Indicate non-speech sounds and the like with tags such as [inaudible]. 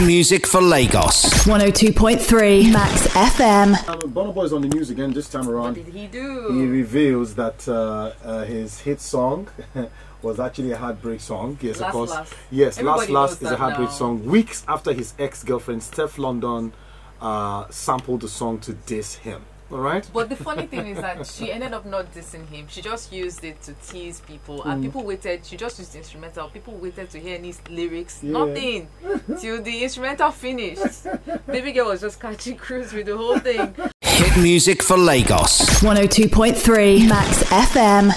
Hit music for Lagos. 102.3 Max FM. Um, Burna Boy's is on the news again this time around. What did he do? He reveals that uh, uh, his hit song [laughs] was actually a heartbreak song. Yes, of course. Last. Yes, Everybody Last Last is a heartbreak now. song. Weeks after his ex-girlfriend Stefflon Don uh, sampled the song to diss him. All right. But the funny thing is that she ended up not dissing him. She just used it to tease people, Mm. and people waited. She just used the instrumental. People waited to hear any lyrics. Yeah. Nothing till the instrumental finished. Baby girl was just catching cruise with the whole thing. Hit music for Lagos. 102.3 Max FM.